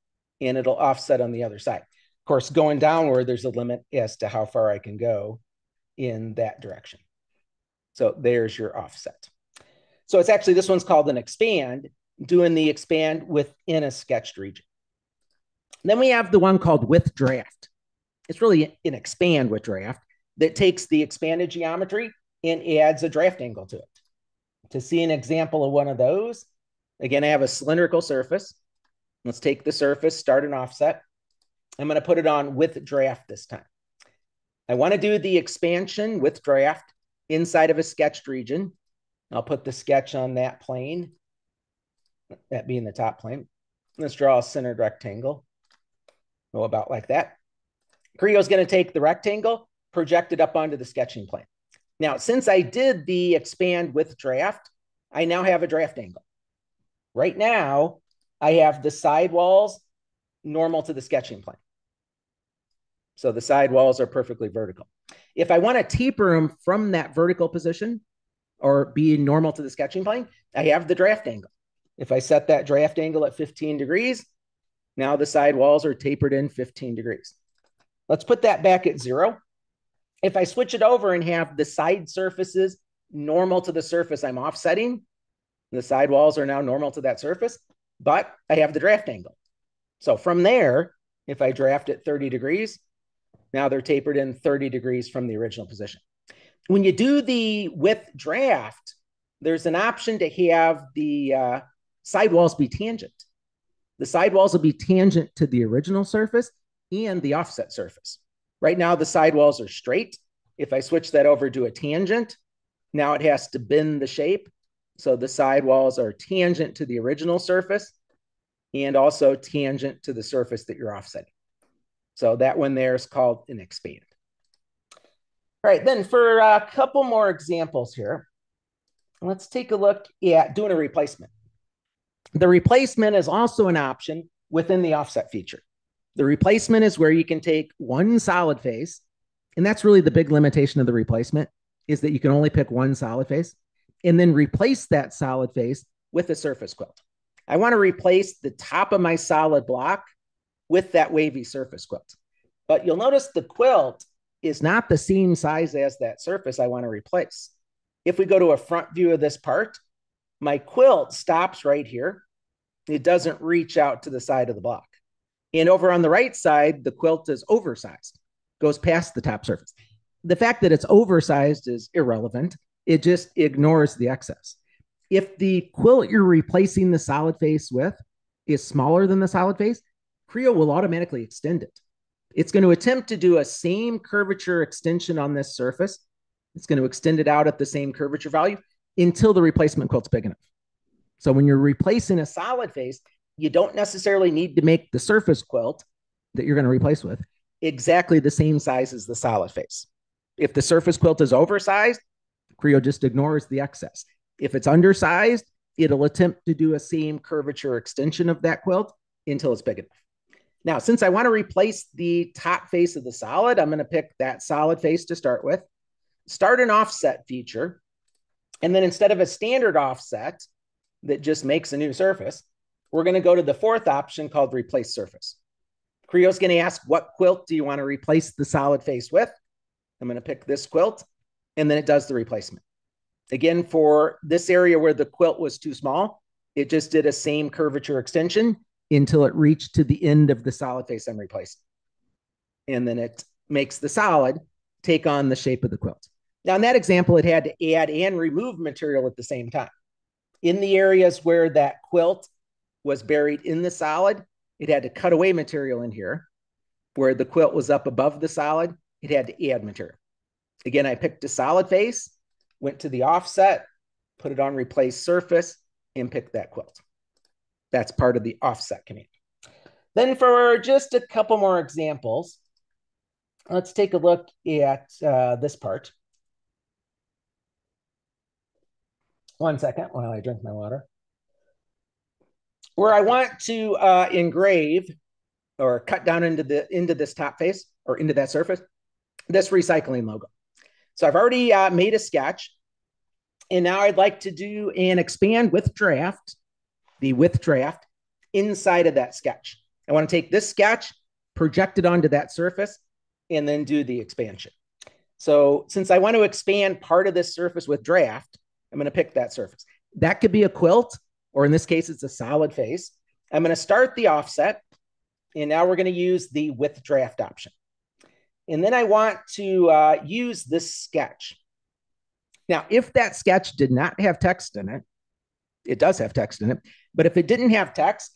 and it'll offset on the other side. Of course, going downward, there's a limit as to how far I can go in that direction. So there's your offset. So it's actually, this one's called an expand doing the expand within a sketched region. Then we have the one called with draft. It's really an expand with draft that takes the expanded geometry and adds a draft angle to it. To see an example of one of those, again, I have a cylindrical surface. Let's take the surface, start an offset. I'm going to put it on with draft this time. I want to do the expansion with draft inside of a sketched region. I'll put the sketch on that plane that being the top plane. Let's draw a centered rectangle. Go about like that. Creo is going to take the rectangle, project it up onto the sketching plane. Now, since I did the expand with draft, I now have a draft angle. Right now, I have the side walls normal to the sketching plane. So the side walls are perfectly vertical. If I want to taper them from that vertical position or be normal to the sketching plane, I have the draft angle. If I set that draft angle at 15 degrees, now the side walls are tapered in 15 degrees. Let's put that back at zero. If I switch it over and have the side surfaces normal to the surface I'm offsetting, the side walls are now normal to that surface, but I have the draft angle. So from there, if I draft it 30 degrees, now they're tapered in 30 degrees from the original position. When you do the with draft, there's an option to have the uh, sidewalls be tangent. The sidewalls will be tangent to the original surface and the offset surface. Right now, the sidewalls are straight. If I switch that over to a tangent, now it has to bend the shape. So the sidewalls are tangent to the original surface and also tangent to the surface that you're offsetting. So that one there is called an expand. All right, then for a couple more examples here, let's take a look at doing a replacement. The replacement is also an option within the offset feature. The replacement is where you can take one solid face, and that's really the big limitation of the replacement is that you can only pick one solid face and then replace that solid face with a surface quilt. I want to replace the top of my solid block with that wavy surface quilt. But you'll notice the quilt is not the same size as that surface I want to replace. If we go to a front view of this part, my quilt stops right here. It doesn't reach out to the side of the block. And over on the right side, the quilt is oversized, goes past the top surface. The fact that it's oversized is irrelevant. It just ignores the excess. If the quilt you're replacing the solid face with is smaller than the solid face, Creo will automatically extend it. It's going to attempt to do a same curvature extension on this surface. It's going to extend it out at the same curvature value until the replacement quilt's big enough. So when you're replacing a solid face, you don't necessarily need to make the surface quilt that you're going to replace with exactly the same size as the solid face. If the surface quilt is oversized, Creo just ignores the excess. If it's undersized, it'll attempt to do a same curvature extension of that quilt until it's big enough. Now, since I want to replace the top face of the solid, I'm going to pick that solid face to start with, start an offset feature, and then instead of a standard offset that just makes a new surface, we're going to go to the fourth option called replace surface. Creo's going to ask, what quilt do you want to replace the solid face with? I'm going to pick this quilt, and then it does the replacement. Again, for this area where the quilt was too small, it just did a same curvature extension until it reached to the end of the solid face I'm replacing. And then it makes the solid take on the shape of the quilt. Now, in that example, it had to add and remove material at the same time. In the areas where that quilt was buried in the solid, it had to cut away material in here. Where the quilt was up above the solid, it had to add material. Again, I picked a solid face, went to the offset, put it on replace surface, and picked that quilt. That's part of the offset command. Then for just a couple more examples, let's take a look at uh, this part. One second while I drink my water. Where I want to uh, engrave or cut down into the into this top face or into that surface, this recycling logo. So I've already uh, made a sketch, and now I'd like to do an expand with draft the with draft inside of that sketch. I want to take this sketch, project it onto that surface, and then do the expansion. So since I want to expand part of this surface with draft, I'm going to pick that surface. That could be a quilt, or in this case, it's a solid face. I'm going to start the offset, and now we're going to use the with draft option. And then I want to uh, use this sketch. Now, if that sketch did not have text in it, it does have text in it. But if it didn't have text,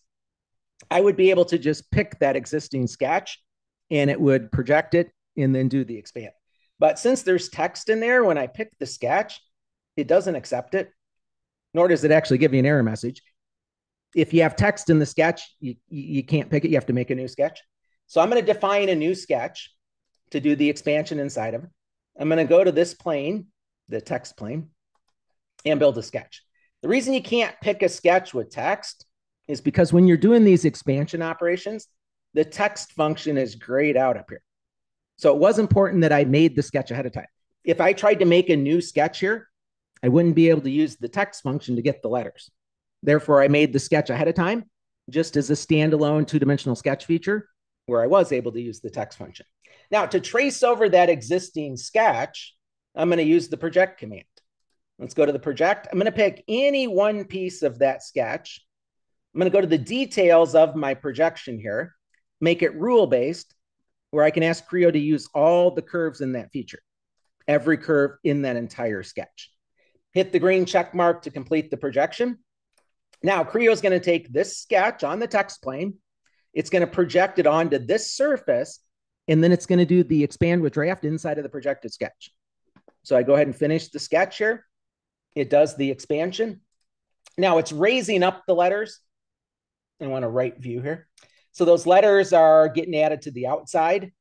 I would be able to just pick that existing sketch and it would project it and then do the expand. But since there's text in there, when I pick the sketch, it doesn't accept it, nor does it actually give you an error message. If you have text in the sketch, you, you can't pick it. You have to make a new sketch. So I'm going to define a new sketch to do the expansion inside of. I'm going to go to this plane, the text plane, and build a sketch. The reason you can't pick a sketch with text is because when you're doing these expansion operations, the text function is grayed out up here. So it was important that I made the sketch ahead of time. If I tried to make a new sketch here, I wouldn't be able to use the text function to get the letters. Therefore, I made the sketch ahead of time just as a standalone two-dimensional sketch feature where I was able to use the text function. Now, to trace over that existing sketch, I'm going to use the project command. Let's go to the project. I'm going to pick any one piece of that sketch. I'm going to go to the details of my projection here, make it rule-based, where I can ask Creo to use all the curves in that feature, every curve in that entire sketch. Hit the green check mark to complete the projection. Now, Creo is going to take this sketch on the text plane. It's going to project it onto this surface, and then it's going to do the expand with draft inside of the projected sketch. So I go ahead and finish the sketch here. It does the expansion. Now it's raising up the letters I want a right view here. So those letters are getting added to the outside.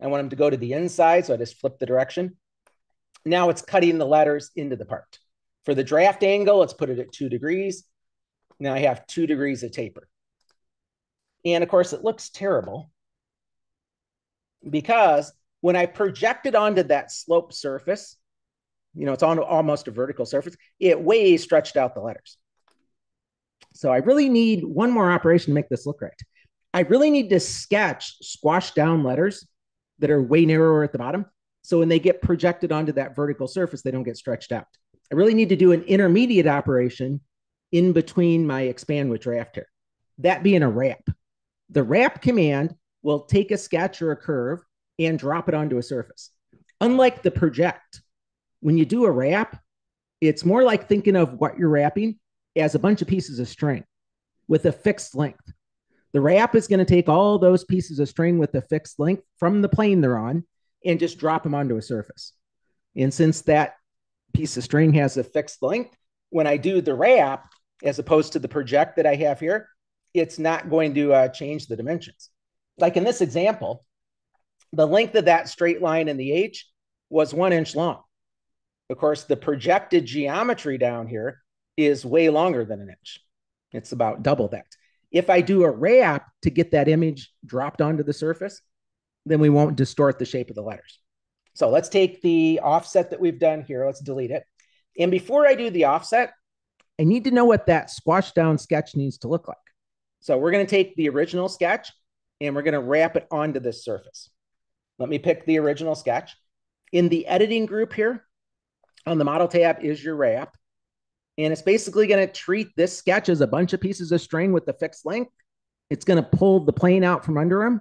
I want them to go to the inside, so I just flip the direction. Now it's cutting the letters into the part. For the draft angle, let's put it at two degrees. Now I have two degrees of taper. And of course, it looks terrible because when I project it onto that slope surface, you know, it's on almost a vertical surface, it way stretched out the letters. So I really need one more operation to make this look right. I really need to sketch squash down letters that are way narrower at the bottom. So when they get projected onto that vertical surface, they don't get stretched out. I really need to do an intermediate operation in between my expand with draft here. That being a wrap. The wrap command will take a sketch or a curve and drop it onto a surface. Unlike the project, when you do a wrap, it's more like thinking of what you're wrapping as a bunch of pieces of string with a fixed length. The wrap is going to take all those pieces of string with a fixed length from the plane they're on and just drop them onto a surface. And since that piece of string has a fixed length, when I do the wrap, as opposed to the project that I have here, it's not going to uh, change the dimensions. Like in this example, the length of that straight line in the H was one inch long. Of course, the projected geometry down here is way longer than an inch. It's about double that. If I do a wrap to get that image dropped onto the surface, then we won't distort the shape of the letters. So let's take the offset that we've done here. Let's delete it. And before I do the offset, I need to know what that squash down sketch needs to look like. So we're going to take the original sketch and we're going to wrap it onto this surface. Let me pick the original sketch. In the editing group here on the model tab is your wrap. And it's basically going to treat this sketch as a bunch of pieces of string with the fixed length. It's going to pull the plane out from under them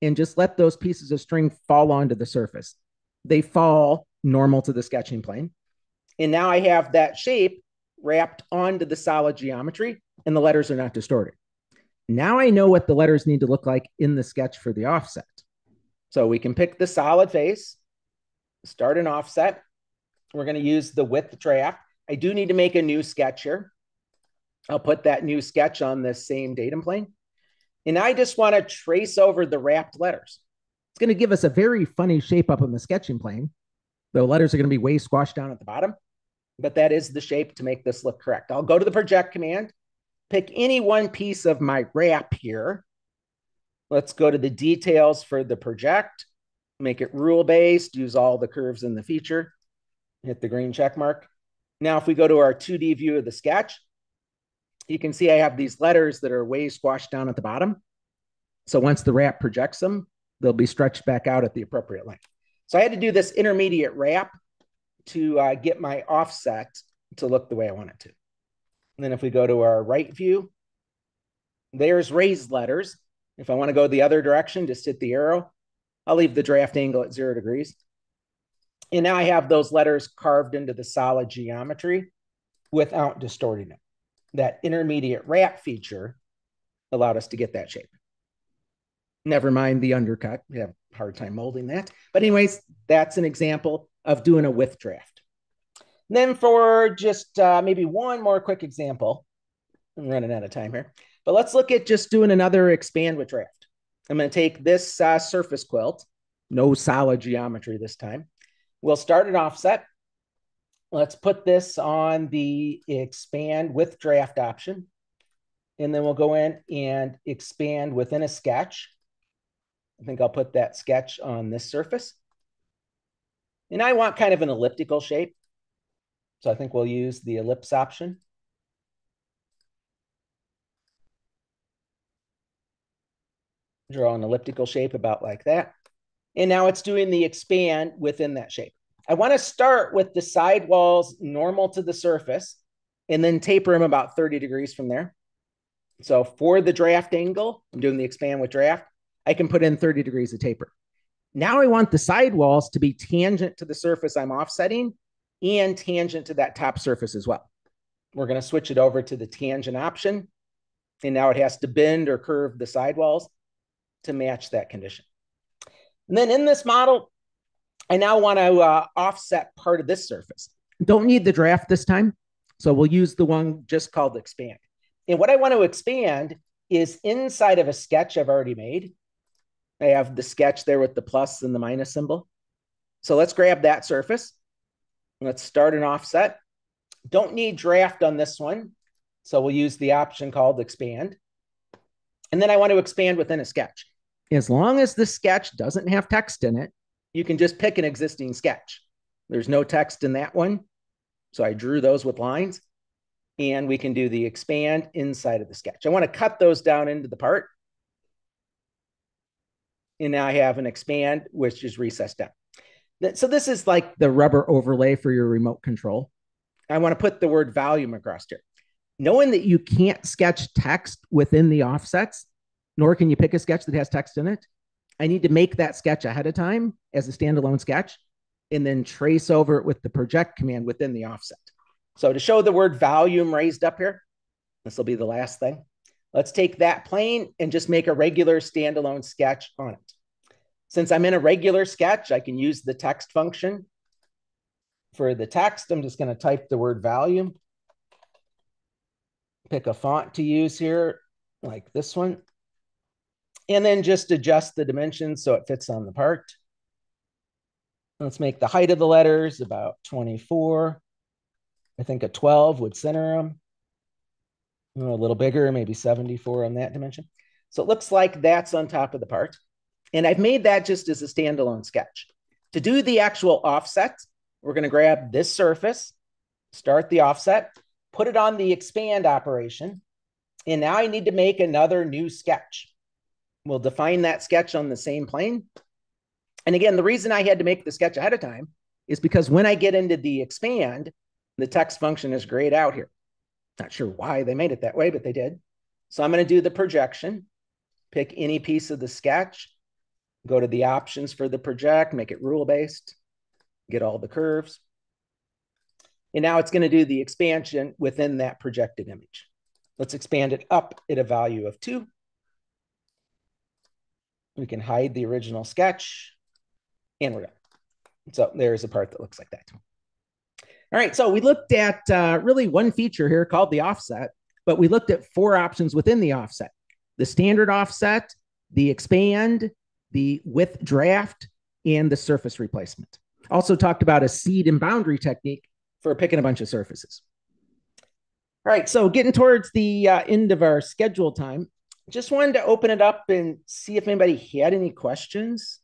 and just let those pieces of string fall onto the surface. They fall normal to the sketching plane. And now I have that shape wrapped onto the solid geometry and the letters are not distorted. Now I know what the letters need to look like in the sketch for the offset. So we can pick the solid face, start an offset. We're going to use the with draft. I do need to make a new sketch here. I'll put that new sketch on the same datum plane. And I just want to trace over the wrapped letters. Going to give us a very funny shape up on the sketching plane. The letters are going to be way squashed down at the bottom, but that is the shape to make this look correct. I'll go to the project command, pick any one piece of my wrap here. Let's go to the details for the project, make it rule based, use all the curves in the feature, hit the green check mark. Now, if we go to our 2D view of the sketch, you can see I have these letters that are way squashed down at the bottom. So once the wrap projects them, they'll be stretched back out at the appropriate length. So I had to do this intermediate wrap to uh, get my offset to look the way I want it to. And then if we go to our right view, there's raised letters. If I want to go the other direction, just hit the arrow. I'll leave the draft angle at zero degrees. And now I have those letters carved into the solid geometry without distorting it. That intermediate wrap feature allowed us to get that shape. Never mind the undercut. We have a hard time molding that. But anyways, that's an example of doing a with draft. And then for just uh, maybe one more quick example, I'm running out of time here, but let's look at just doing another expand with draft. I'm going to take this uh, surface quilt, no solid geometry this time. We'll start an offset. Let's put this on the expand with draft option. And then we'll go in and expand within a sketch. I think I'll put that sketch on this surface. And I want kind of an elliptical shape. So I think we'll use the ellipse option. Draw an elliptical shape about like that. And now it's doing the expand within that shape. I want to start with the side walls normal to the surface and then taper them about 30 degrees from there. So for the draft angle, I'm doing the expand with draft, I can put in 30 degrees of taper. Now I want the side walls to be tangent to the surface I'm offsetting and tangent to that top surface as well. We're going to switch it over to the tangent option. And now it has to bend or curve the sidewalls to match that condition. And then in this model, I now want to uh, offset part of this surface. Don't need the draft this time. So we'll use the one just called expand. And what I want to expand is inside of a sketch I've already made. I have the sketch there with the plus and the minus symbol. So let's grab that surface. Let's start an offset. Don't need draft on this one. So we'll use the option called expand. And then I want to expand within a sketch. As long as the sketch doesn't have text in it, you can just pick an existing sketch. There's no text in that one. So I drew those with lines and we can do the expand inside of the sketch. I want to cut those down into the part. And now I have an expand, which is recessed down. So this is like the rubber overlay for your remote control. I want to put the word volume across here. Knowing that you can't sketch text within the offsets, nor can you pick a sketch that has text in it, I need to make that sketch ahead of time as a standalone sketch and then trace over it with the project command within the offset. So to show the word volume raised up here, this will be the last thing. Let's take that plane and just make a regular standalone sketch on it. Since I'm in a regular sketch, I can use the text function. For the text, I'm just going to type the word volume. Pick a font to use here, like this one. And then just adjust the dimensions so it fits on the part. Let's make the height of the letters about 24. I think a 12 would center them. A little bigger, maybe 74 on that dimension. So it looks like that's on top of the part. And I've made that just as a standalone sketch. To do the actual offset, we're going to grab this surface, start the offset, put it on the expand operation. And now I need to make another new sketch. We'll define that sketch on the same plane. And again, the reason I had to make the sketch ahead of time is because when I get into the expand, the text function is grayed out here. Not sure why they made it that way, but they did. So I'm going to do the projection, pick any piece of the sketch, go to the options for the project, make it rule based, get all the curves. And now it's going to do the expansion within that projected image. Let's expand it up at a value of two. We can hide the original sketch and we're done. So there's a part that looks like that. All right, so we looked at uh, really one feature here called the offset, but we looked at four options within the offset. The standard offset, the expand, the with draft, and the surface replacement. Also talked about a seed and boundary technique for picking a bunch of surfaces. All right, so getting towards the uh, end of our schedule time, just wanted to open it up and see if anybody had any questions.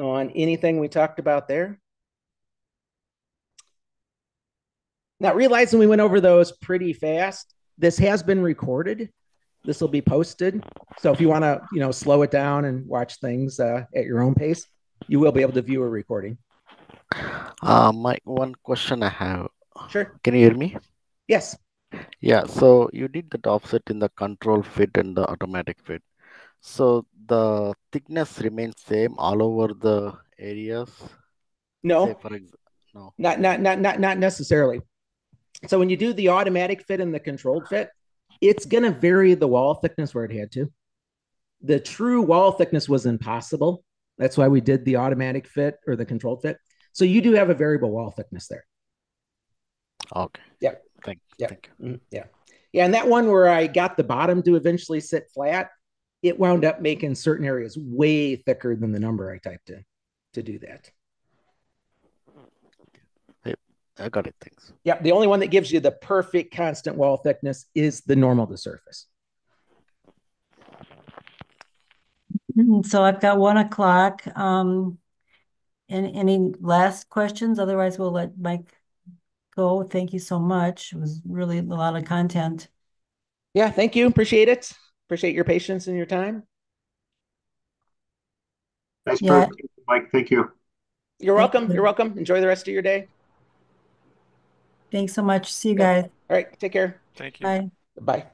On anything we talked about there. Now, realizing we went over those pretty fast, this has been recorded this will be posted. So if you want to, you know, slow it down and watch things uh, at your own pace, you will be able to view a recording. Uh, my one question I have. Sure. Can you hear me? Yes. Yeah. So you did the offset in the control fit and the automatic fit. So the thickness remains same all over the areas. No. For example, no. Not not not not not necessarily. So when you do the automatic fit and the controlled fit, it's going to vary the wall thickness where it had to. The true wall thickness was impossible. That's why we did the automatic fit or the controlled fit. So you do have a variable wall thickness there. Okay. Yeah. Thank, yeah. thank you. Mm, yeah. Yeah. And that one where I got the bottom to eventually sit flat, it wound up making certain areas way thicker than the number I typed in to do that. I got it. Thanks. Yeah. The only one that gives you the perfect constant wall thickness is the normal to surface. Mm-hmm. So I've got one o'clock. Um, and any last questions? Otherwise, we'll let Mike go. Thank you so much. It was really a lot of content. Yeah, thank you. Appreciate it. Appreciate your patience and your time. Thanks, yeah. Mike. Thank you. You're thank welcome. You. You're welcome. Enjoy the rest of your day. Thanks so much. See you guys. All right. Take care. Thank you. Bye. Bye.